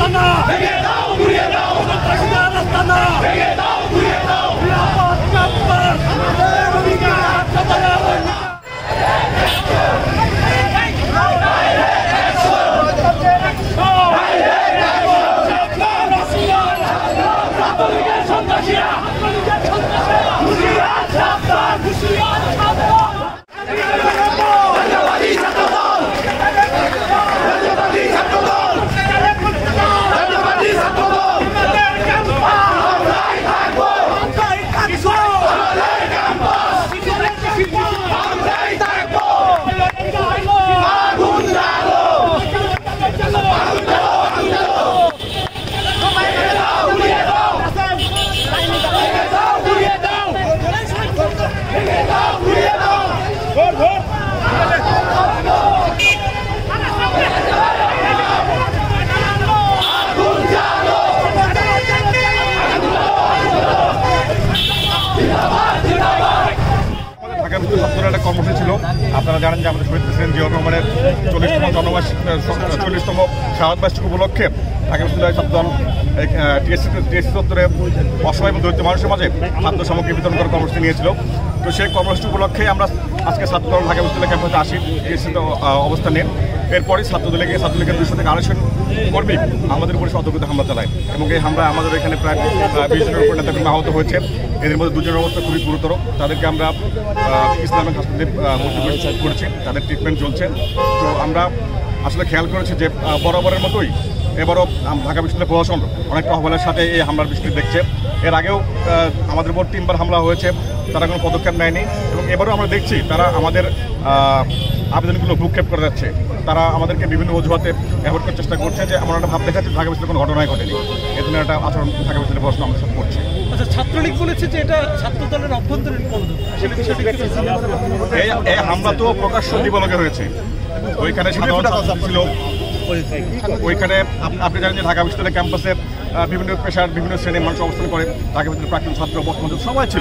ったんだ কর্মসূচি ছিল। আপনারা জানেন যে আমাদের শহীদ প্রেসিডেন্ট জিয়াউর রহমানের চল্লিশতম জন্মবার্ষিক চল্লিশতম শাহাদ বার্ষিক উপলক্ষে ঢাকা বিশ্ববিদ্যালয় ছাত্রদল টিএসসি টিএসসি চত্বরে অসহায় দরিদ্র মানুষের মাঝে খাদ্য সামগ্রী বিতরণ করার কর্মসূচি নিয়েছিল। তো সেই কর্মসূচি উপলক্ষে আমরা আজকে ছাত্রদল ঢাকা বিশ্ববিদ্যালয় ক্যাম্পাসে আসি টিএসসিতে অবস্থান নিন এরপরে ছাত্রদলীকে ছাত্রলীগের দুশো থেকে আড়াইশো কর্মী আমাদের উপরে সতর্কতা হামলা চালায়। এবং এই হামলা আমাদের এখানে প্রায় বিশ জনের উপর নেতাকর্মী আহত হয়েছে। এদের মধ্যে দুজনের অবস্থা খুবই গুরুতর। তাদেরকে আমরা ইসলামিক হাসপাতালে করেছি তাদের ট্রিটমেন্ট চলছে। তো আমরা আসলে খেয়াল করেছি যে বরাবরের মতোই এবারও ঢাকা বিশ্ববিদ্যালয় প্রশাসন অনেকটা অবহেলার সাথে এই হামলার বিষয়টি দেখছে। এর আগেও আমাদের উপর তিনবার হামলা হয়েছে তারা কোনো পদক্ষেপ নেয়নি এবং এবারও আমরা দেখছি তারা আমাদের আবেদনগুলো ভূক্ষেপ করে যাচ্ছে। তারা আমাদেরকে বিভিন্ন অজুহাতে অ্যাভয়েড করার চেষ্টা করছে যে এমন একটা ভাব দেখাচ্ছে ঢাকা বিশ্ববিদ্যালয়ে কোনো ঘটনাই ঘটেনি। এ ধরনের একটা আচরণ ঢাকা বিশ্ববিদ্যালয় প্রশ্ন আমাদের সাথে করছে। আচ্ছা ছাত্রলীগ বলেছে যে এটা ছাত্র দলের অভ্যন্তরীণ? এই এই হামলা তো প্রকাশ্য দিবলকে হয়েছে। ওইখানে সাধারণ ছিল ওইখানে আপ- আপনি জানেন যে ঢাকা বিশ্ববিদ্যালয় ক্যাম্পাসে বিভিন্ন পেশার বিভিন্ন শ্রেণির মানুষ অবস্থান করে। ঢাকা বিশ্ববিদ্যালয়ের প্রাক্তন ছাত্র বর্তমান সবাই ছিল।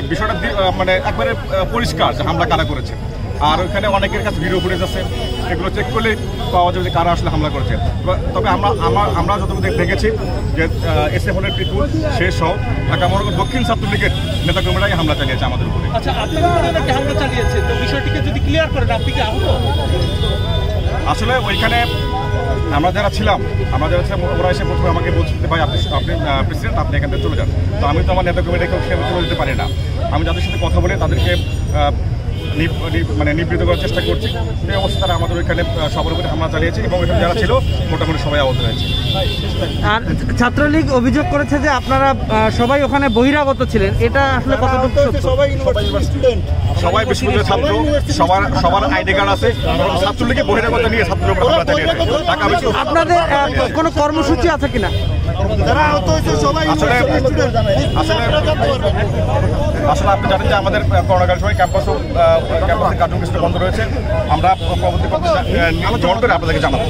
বিষয়টা মানে একবারে পরিষ্কার যে হামলা কারা করেছে। আর ওইখানে অনেকের কাছে ভিডিও ফুটেজ আছে, এগুলো চেক করলেই পাওয়া যাবে যে কারা আসলে হামলা করেছে। তবে- আমরা আমরা আমরা যতটুকু দেখেছি যে এস এফ হলের পিকুল শেষ সহ ঢাকা মহানগর দক্ষিণ ছাত্রলীগের নেতাকর্মীরাই হামলা চালিয়েছে আমাদের উপরে। আচ্ছা আপনার হামলা চালিয়েছে, তো বিষয়টিকে যদি ক্লিয়ার করেন, আপনি কি আহত? আসলে ওইখানে আমরা যারা ছিলাম আমরা যারা ছিলাম ওরা এসে প্রথমে আমাকে বলছে যে, ভাই আপনি আপনি প্রেসিডেন্ট আপনি এখান থেকে চলে যান। তো আমি তো আমার নেতা কমিটিকে চলে যেতে পারি না। আমি যাদের সাথে কথা বলে তাদেরকে মানে নিবৃত করার চেষ্টা করছি। সেই অবস্থা তারা আমাদের ওইখানে সবার উপরে হামলা চালিয়েছে এবং এখানে যারা ছিল মোটামুটি সবাই আহত হয়েছে। আর ছাত্রলীগ অভিযোগ করেছে যে আপনারা সবাই ওখানে বহিরাগত ছিলেন। এটা আসলে কতটুকু সত্য? সবাই বিশ্ববিদ্যালয়ের ছাত্র সবার সবার আইডি কার্ড আছে। এবং ছাত্রলীগের বহিরাগত নিয়ে ছাত্রের উপর হামলা চালিয়েছে। আপনাদের কোনো কর্মসূচি আছে কিনা? আসলে আসলে আসলে আপনি জানেন যে আমাদের করোনাকালীন সময় ক্যাম্পাসও ক্যাম্পাসের কার্যক্রম বন্ধ রয়েছে। আমরা পরবর্তী আহ, করে আপনাদেরকে জানাব।